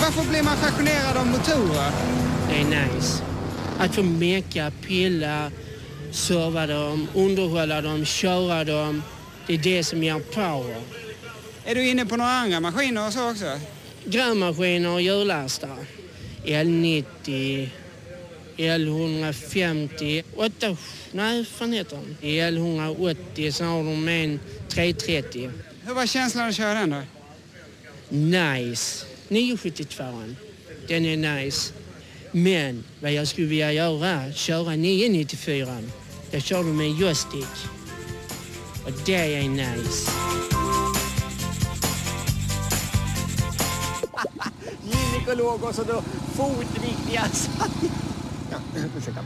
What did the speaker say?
varför blir man fascinerad av motorer? Det är nice. Att få mecka, pilla, serva dem, underhålla dem, köra dem. Det är det som ger power. Är du inne på några andra maskiner och så också? Grävmaskiner och hjullastare. L90, L150, 8, nej fan heter den? L180, sen har de en 330. Hur var känslan att köra den då? Nice. 972 Den är nice. Men vad jag skulle vilja göra, köra 994. Jag kör med en joystick. Och det är nice. Gynekolog och så då fotviktiga. Ja, ursäkta.